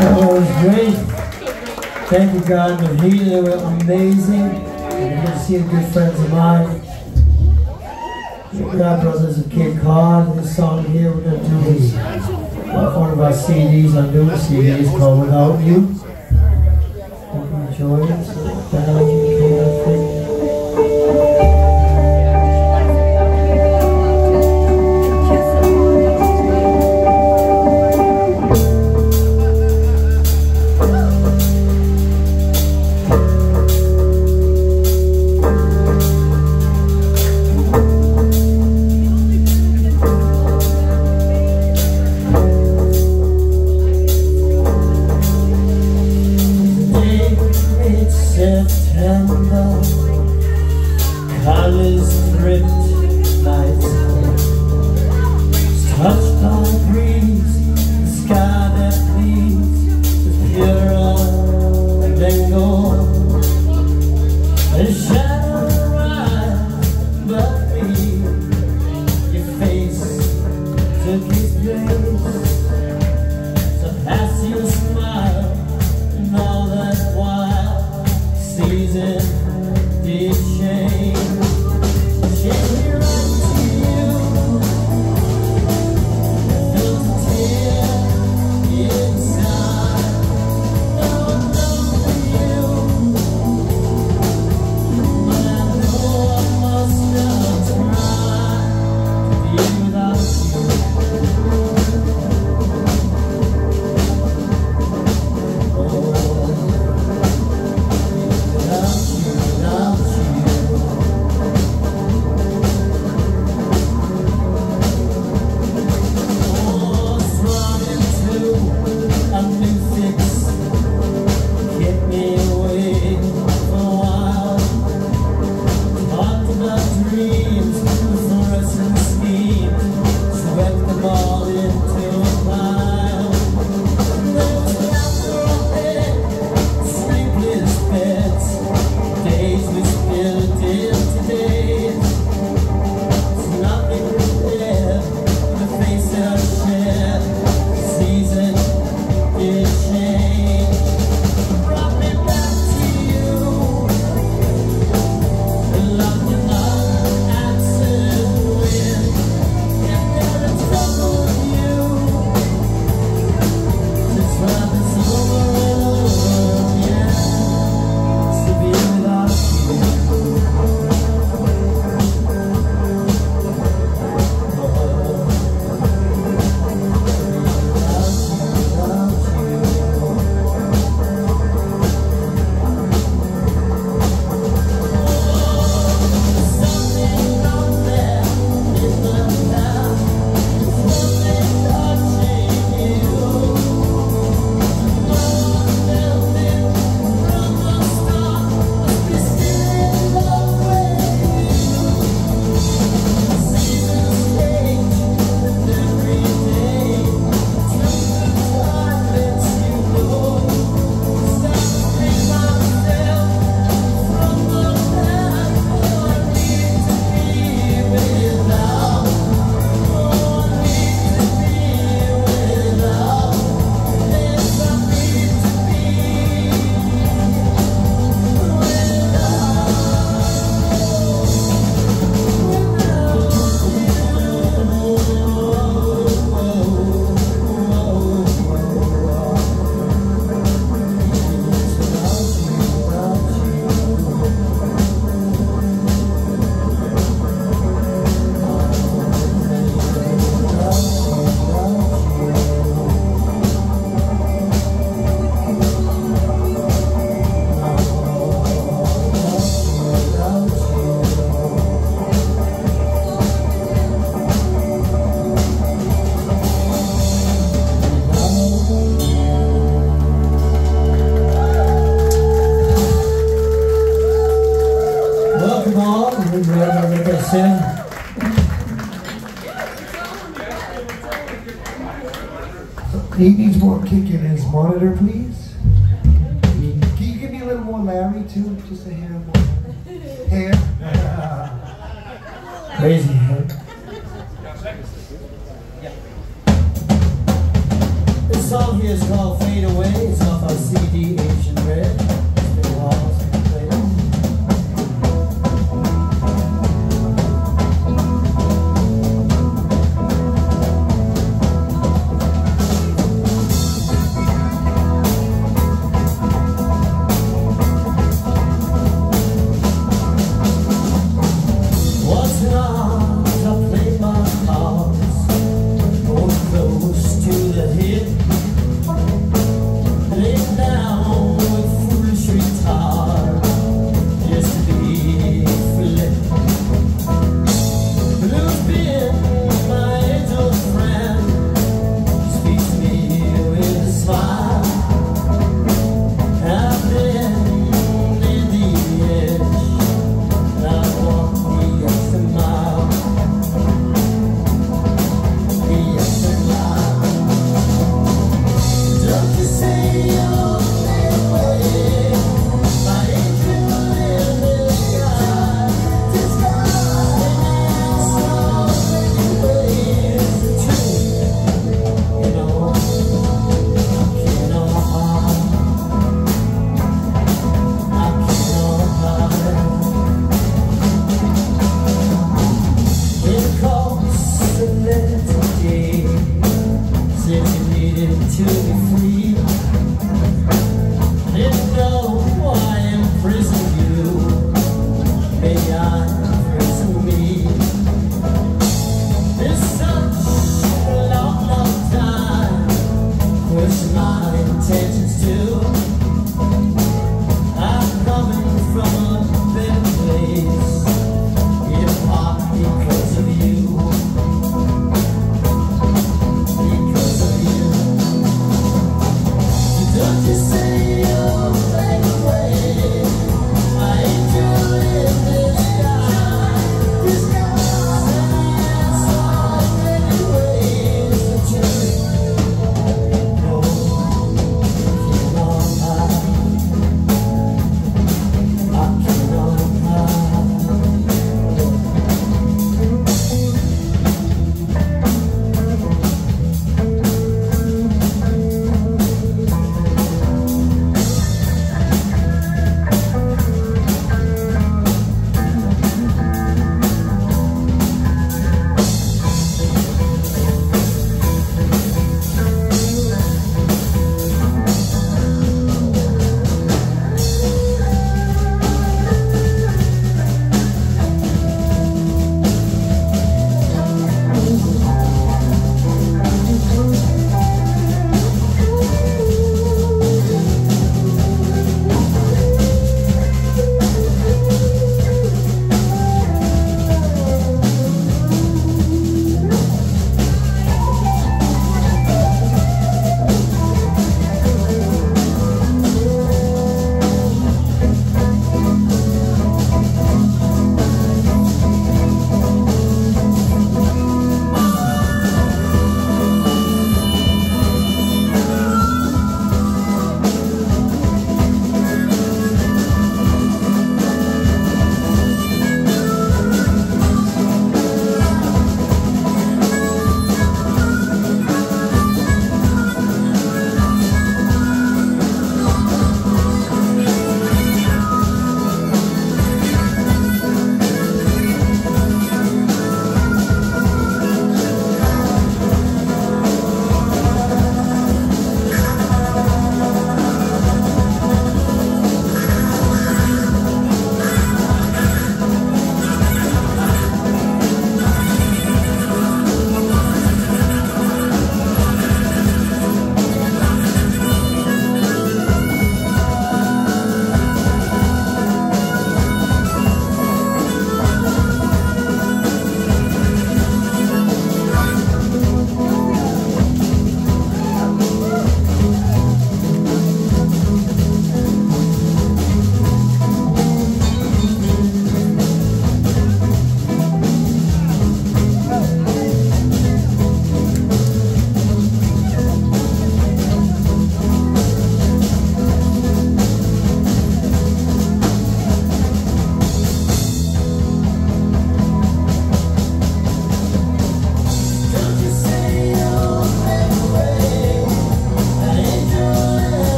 It was great. Thank you, God. The they were amazing. And good to see good friends of mine. Grab Brothers of Cape Cod. This song here we're going to do is off one of our CDs, our new CDs called Without You. Hope you enjoy it. So, down,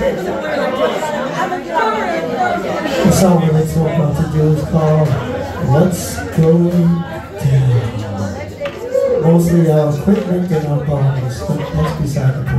The song that it's about to do is called What's Going Down. Mostly our equipment and our bodies, but that's beside the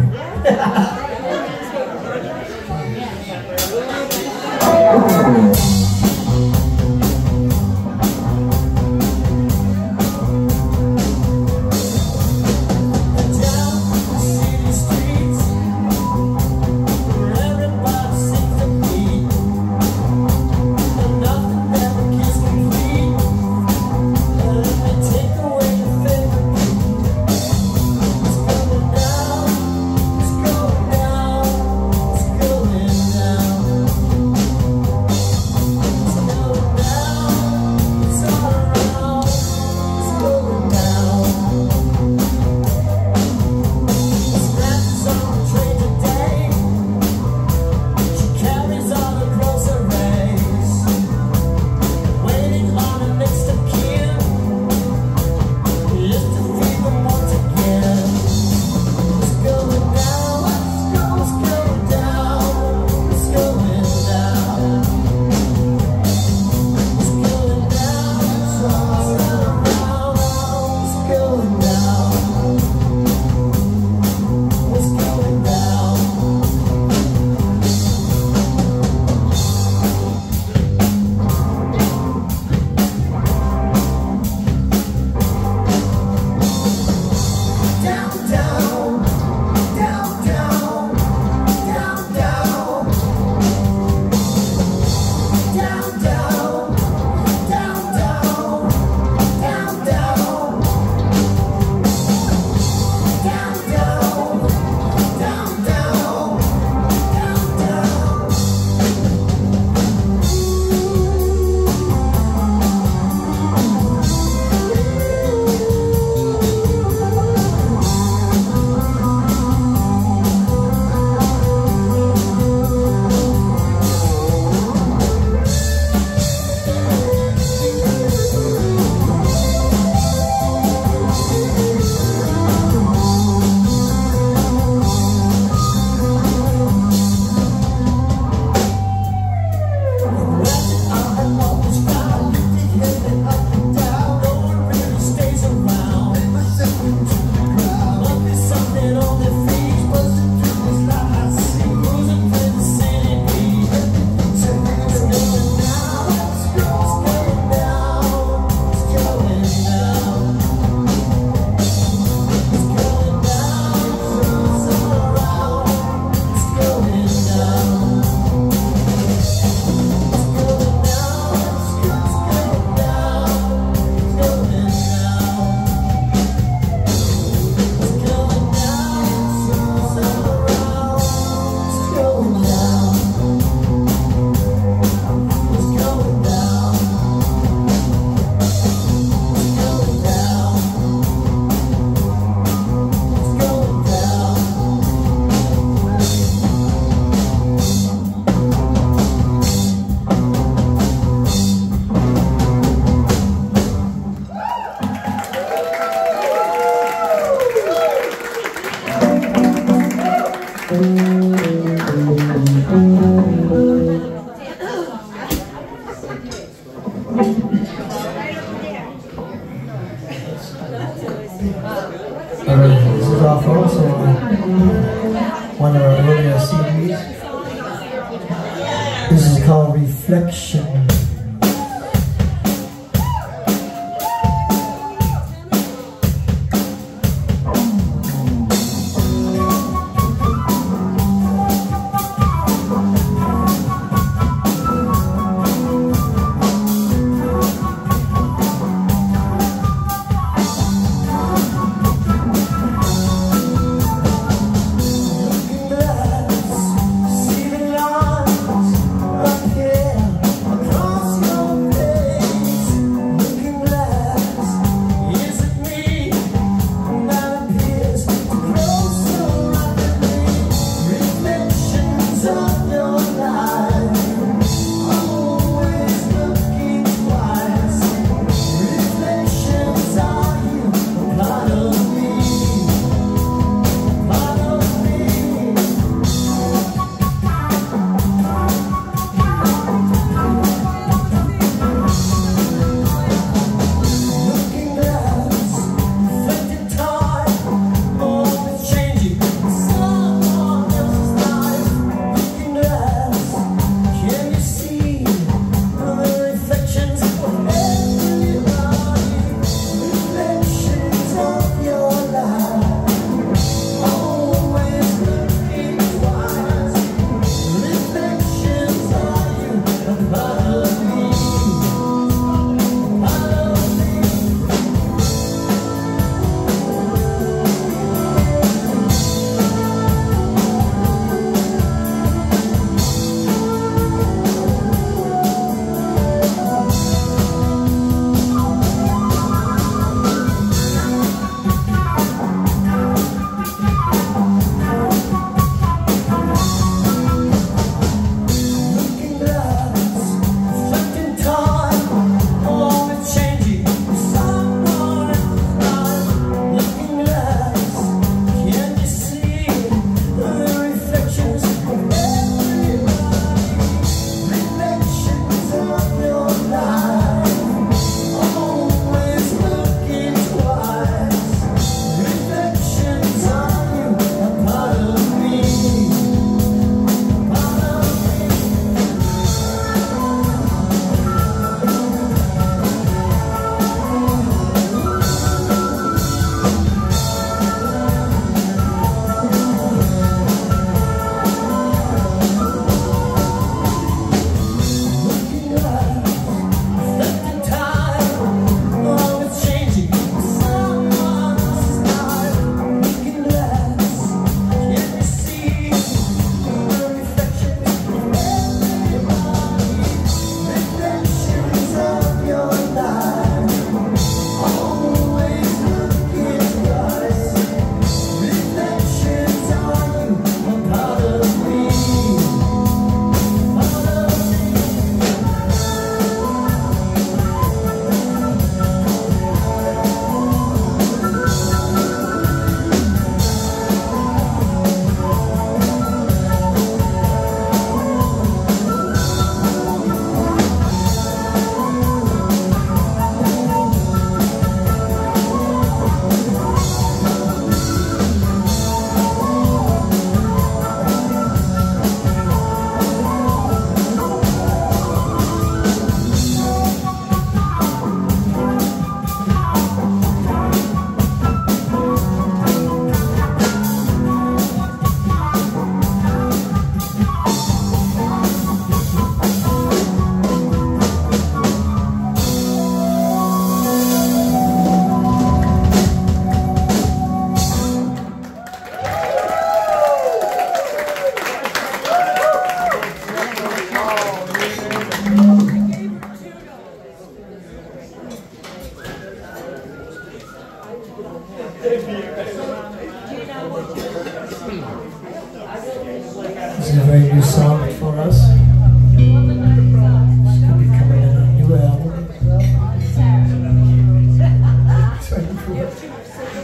This is a very new song for us. It's going to be coming in a new album.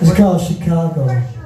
It's called Chicago.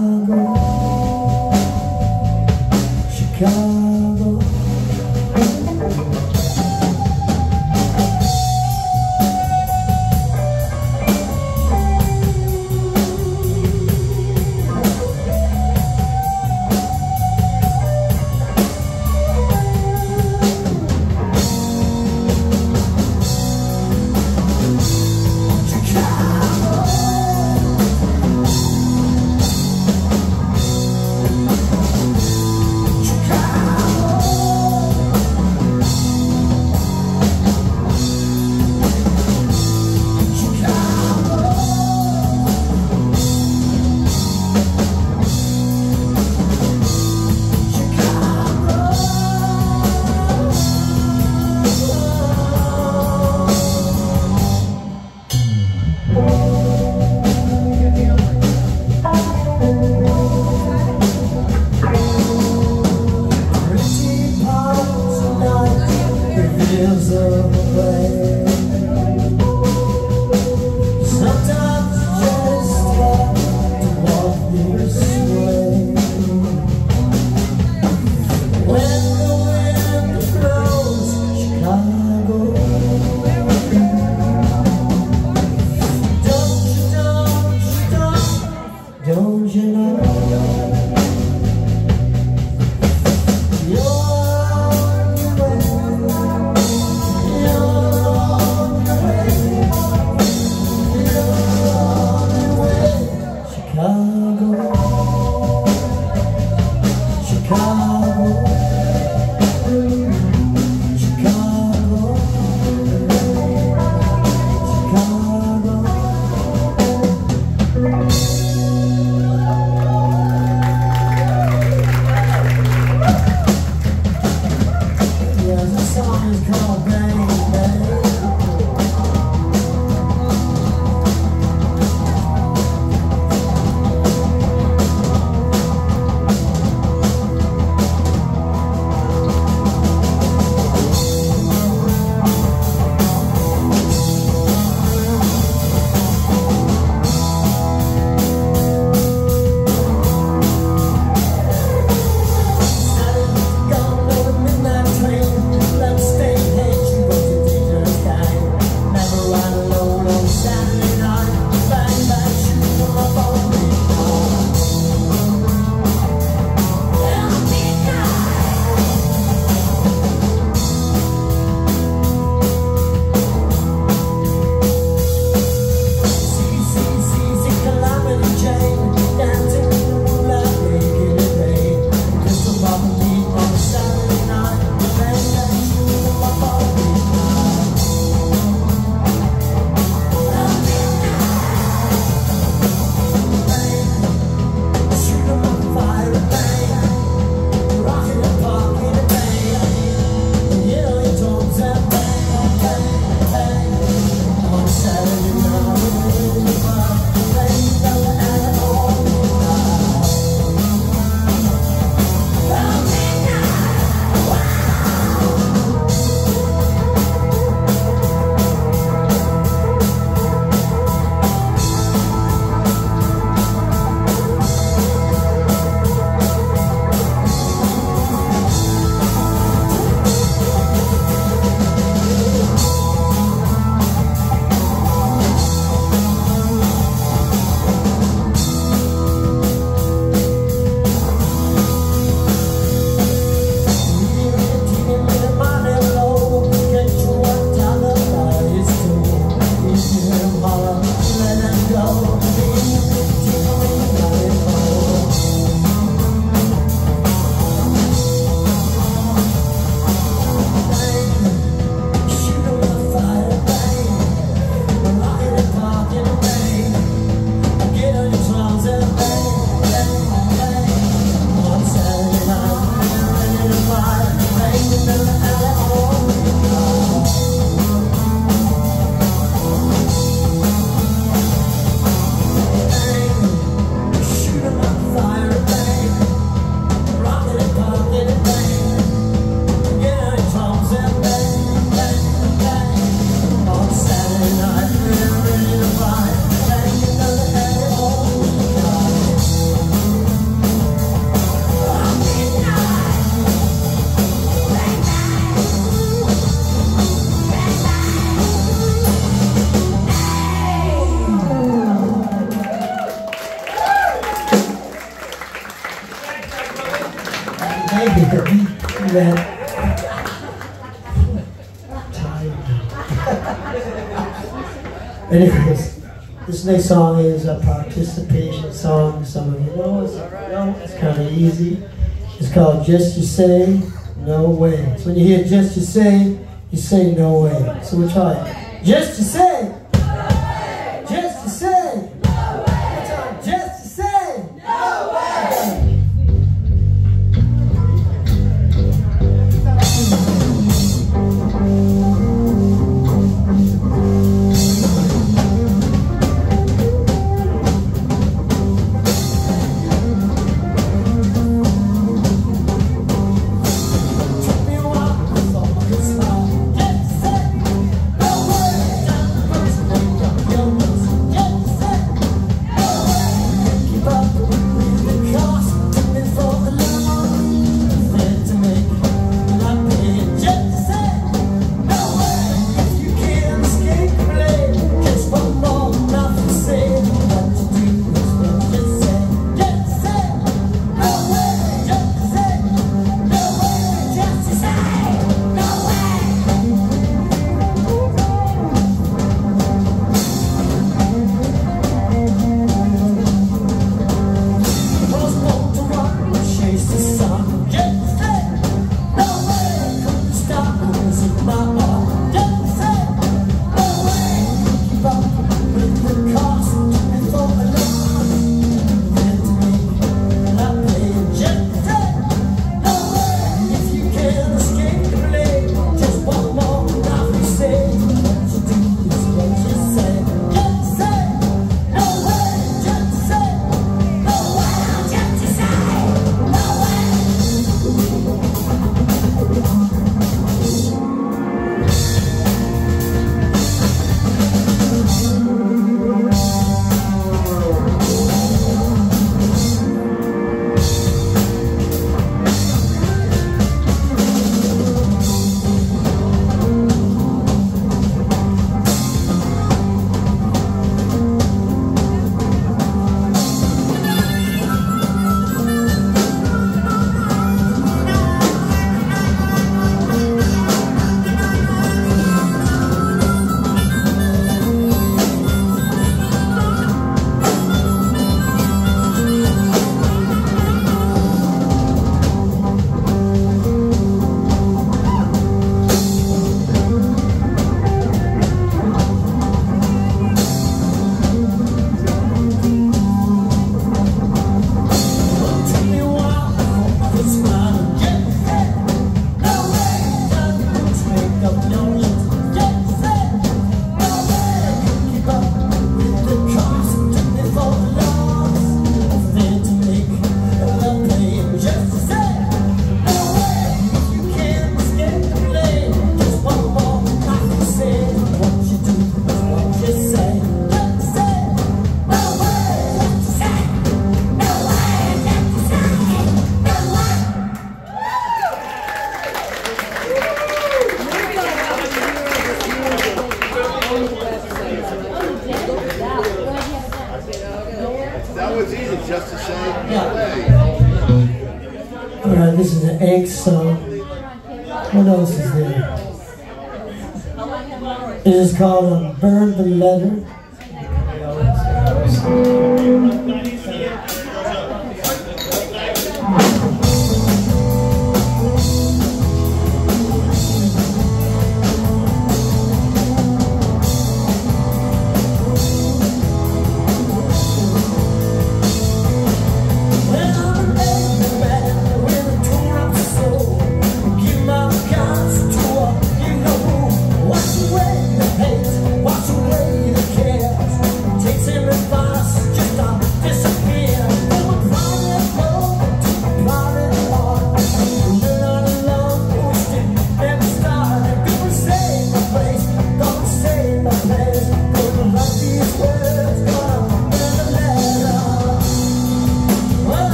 Chicago, Chicago. next song is a participation song. Some of you know it's, right. it's kind of easy. It's called Just You Say No Way. So when you hear Just You Say, you say No Way. So we'll try it. Just You Say.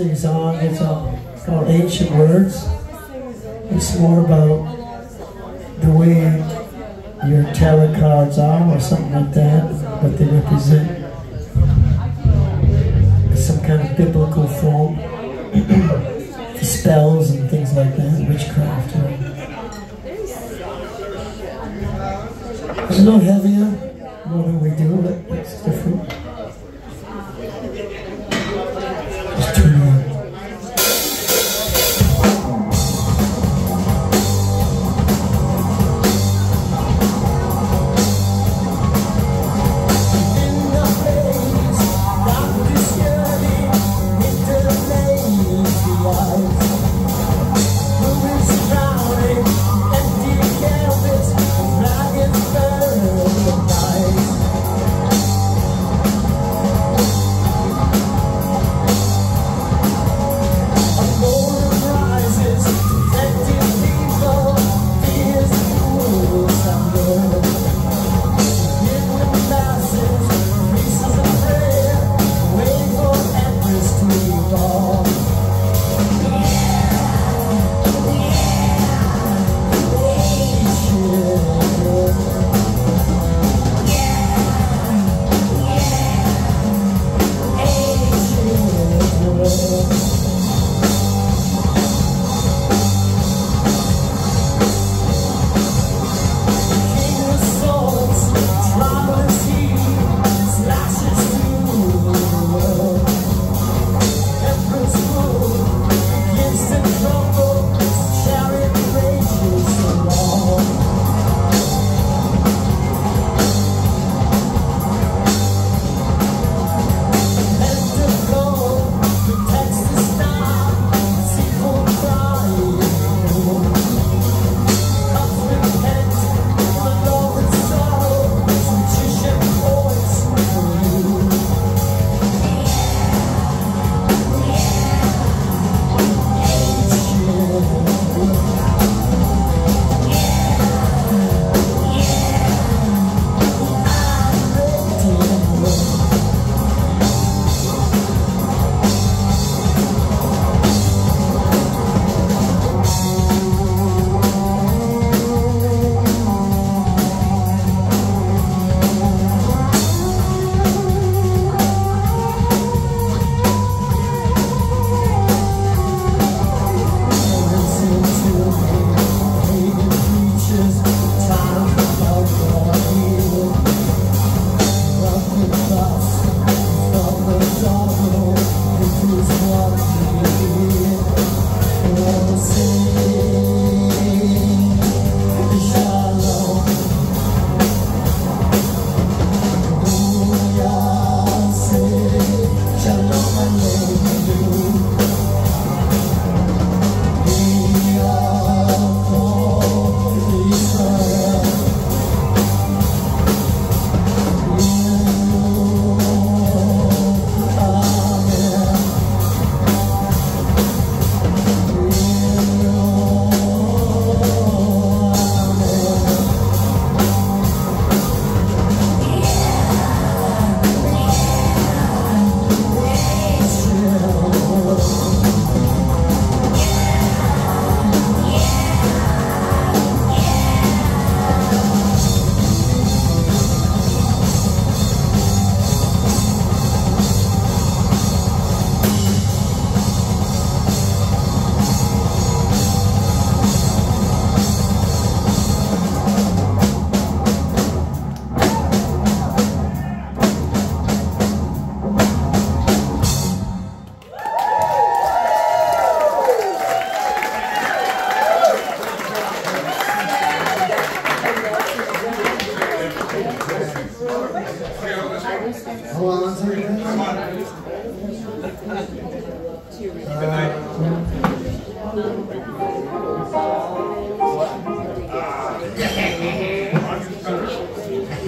Interesting song. It's called Ancient Words. It's more about the way your tarot cards are or something like that, but they represent some kind of biblical form, spells and things like that, witchcraft. It's little heavier, more than we do, but it's different.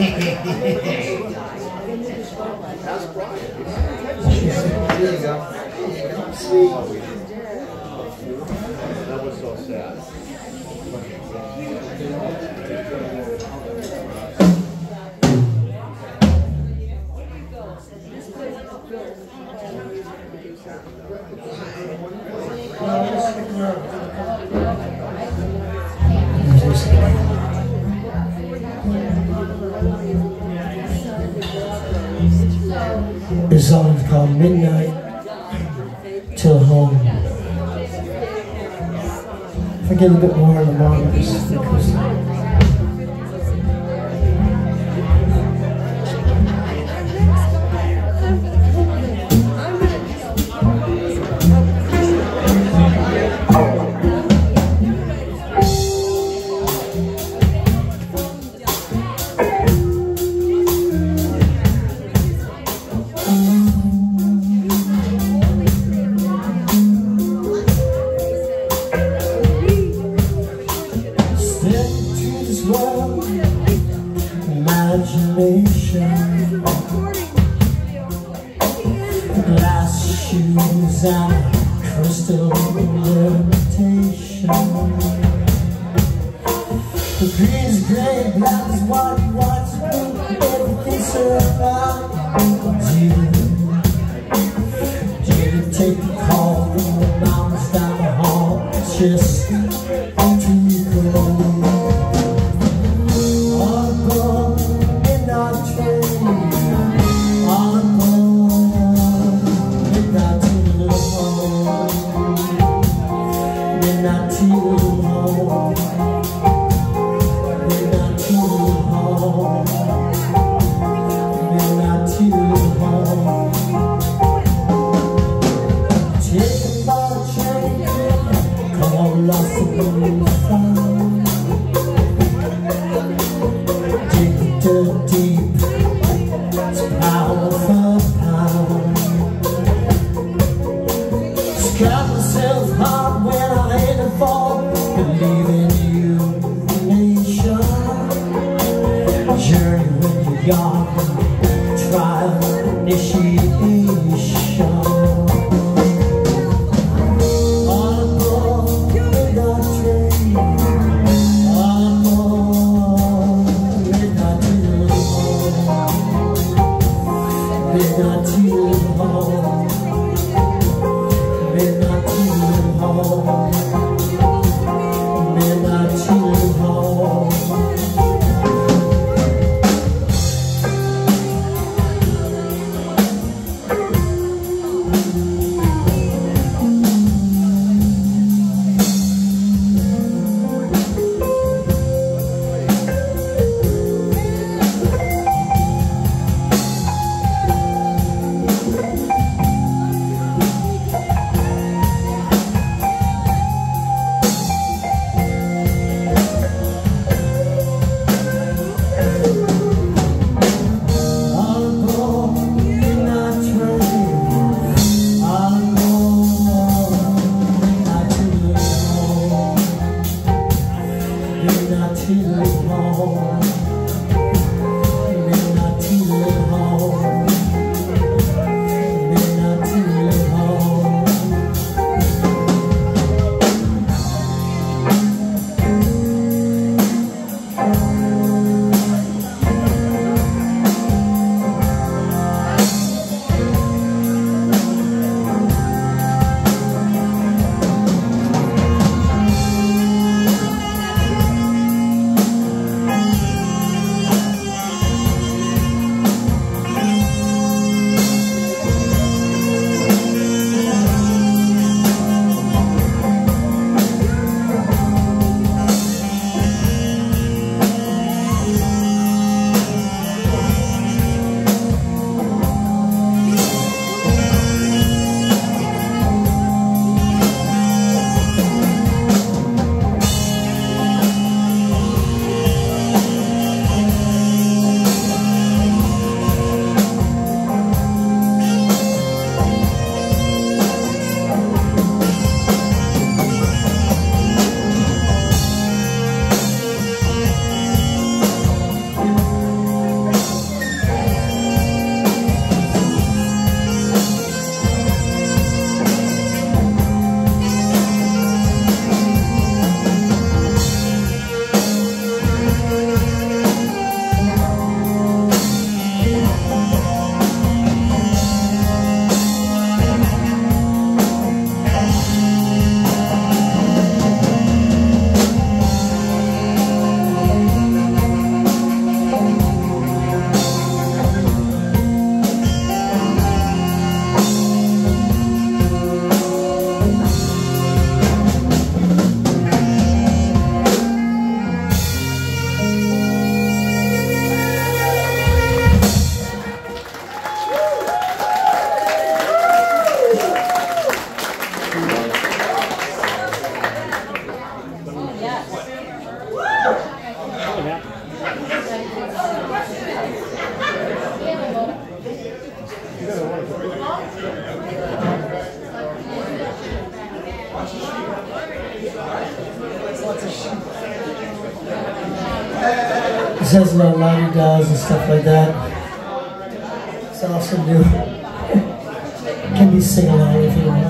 You go. There you go. Sweet. Get a bit more in the morning, come that Lottie does and stuff like that. It's awesome, dude. can be sing along if you want.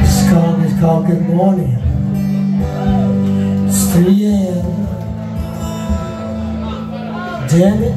This song is called Good Morning. It's 3 a.m. Damn it.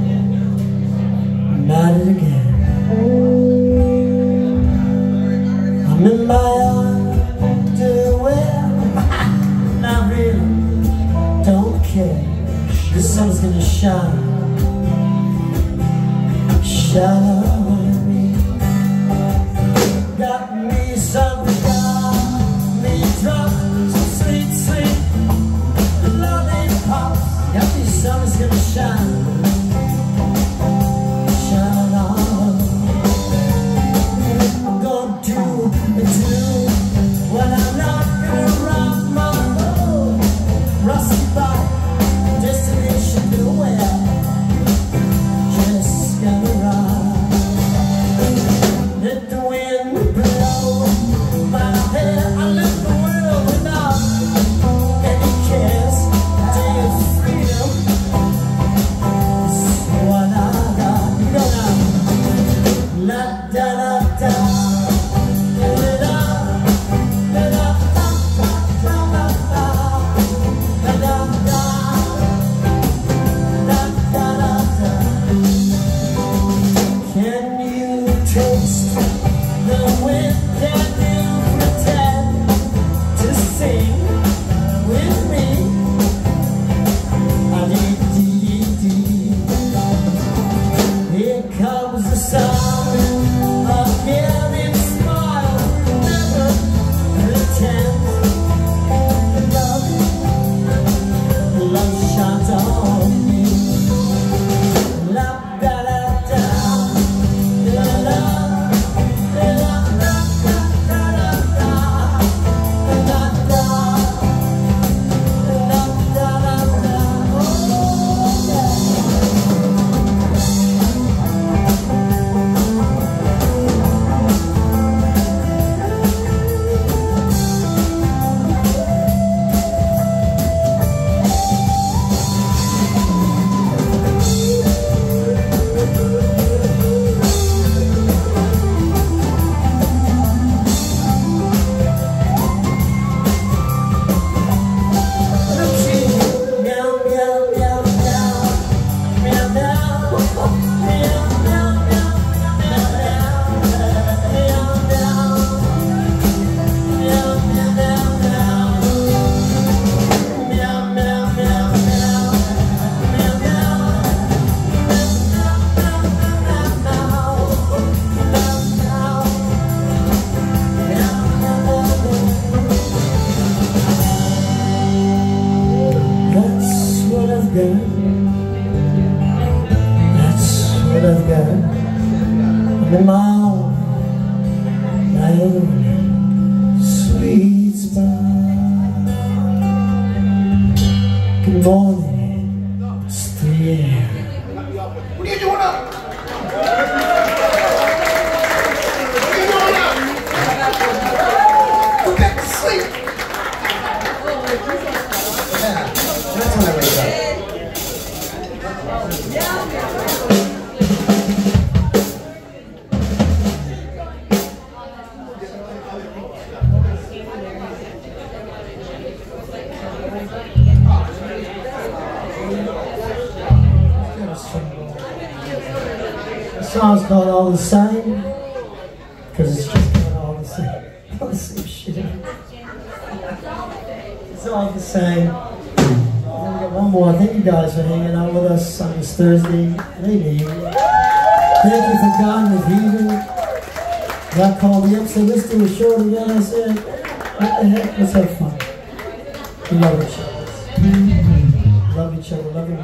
the same because it's just not all the same. All the same shit. It's all the same. And we got one more. Thank you guys for hanging out with us on this Thursday evening. Thank you for God with Heathen. That called the episode. Let's do a show together. I said, what the heck? Let's have fun. We love each other. Love each other. Love your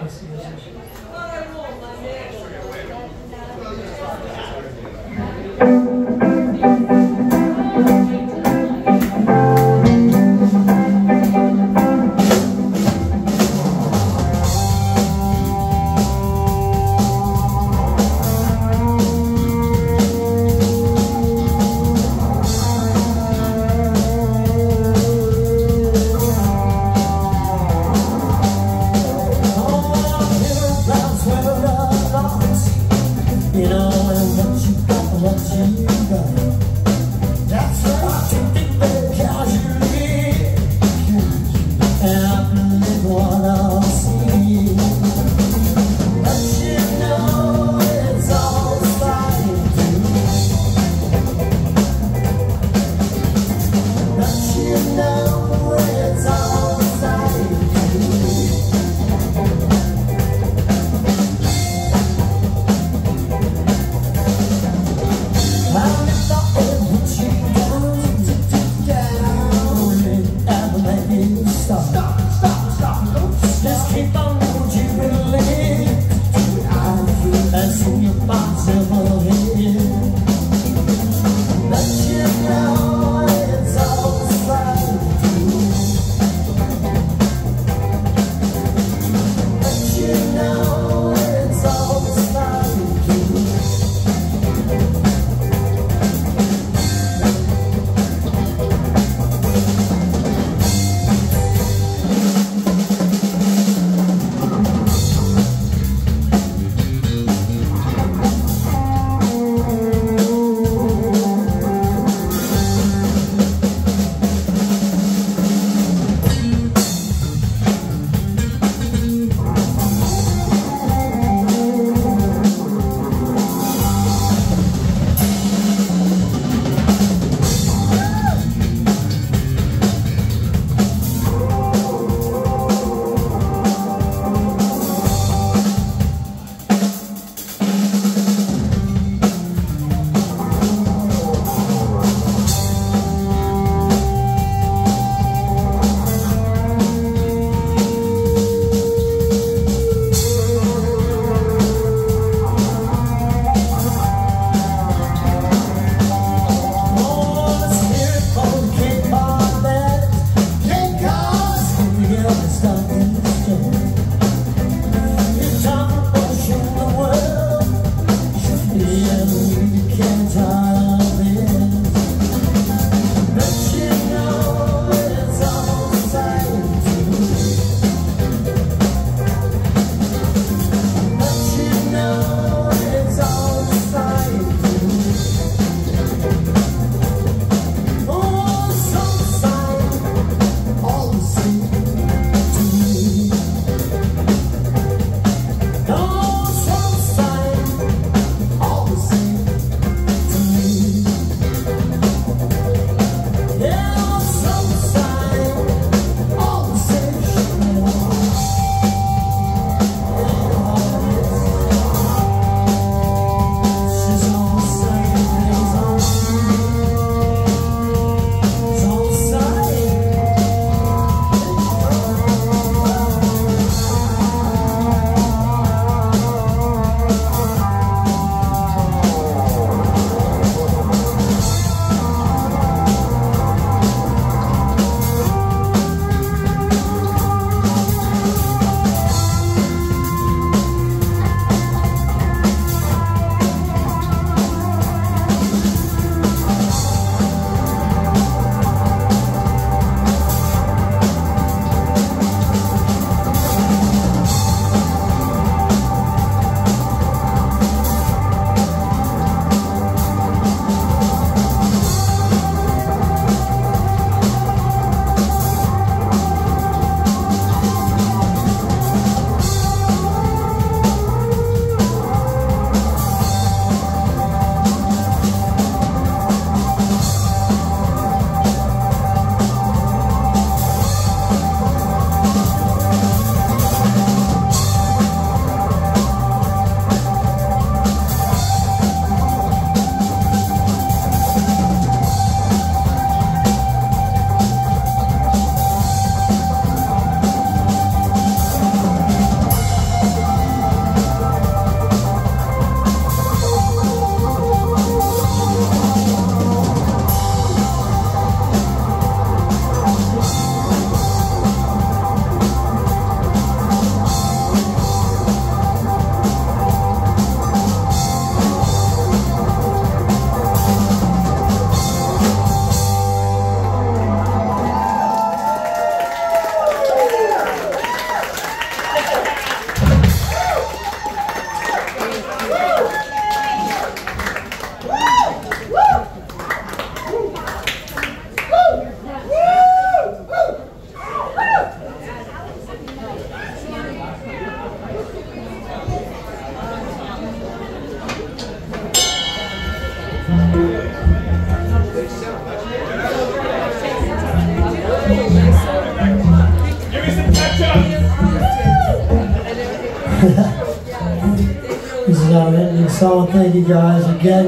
thank you guys again.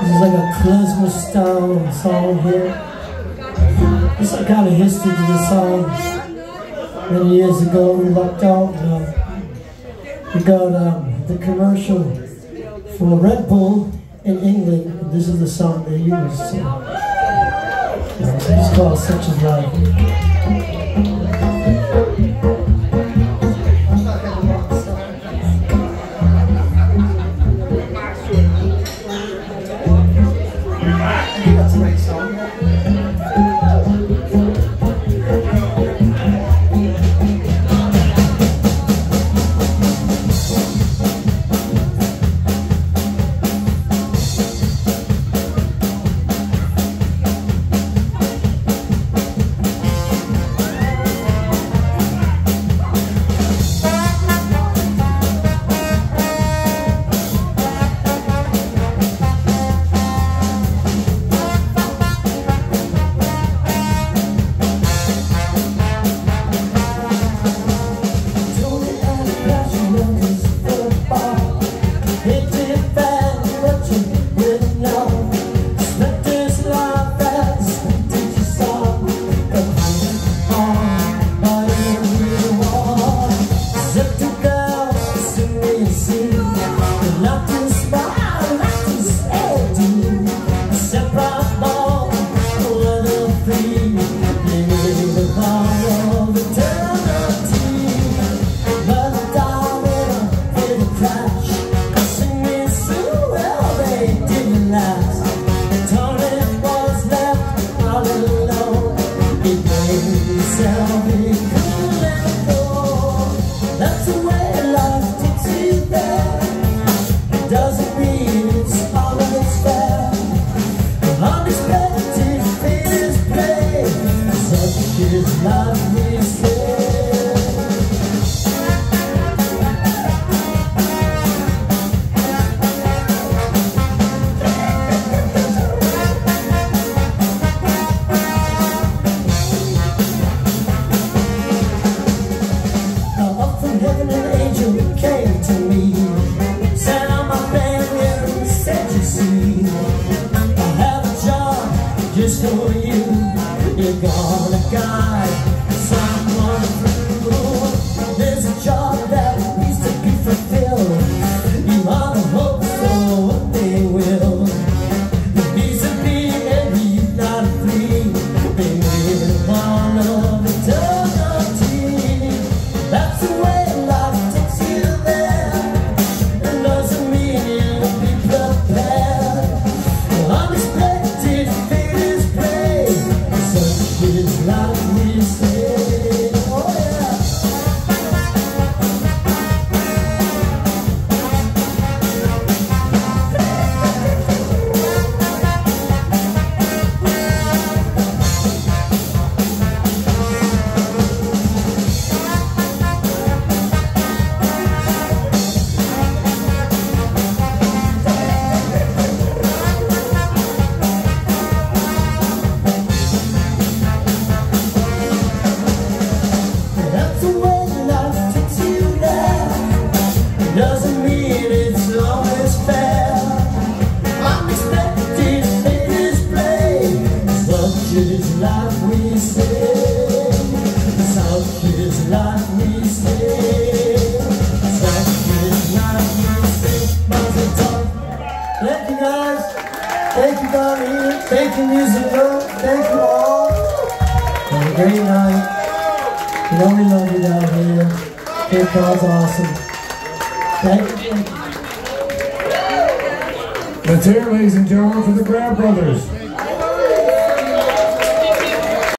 This is like a klezmer style song here. It's a kind of history to this song. Many years ago, we lucked out. Uh, we got um, the commercial for Red Bull in England. And this is the song they used. So. It's called Such a Life.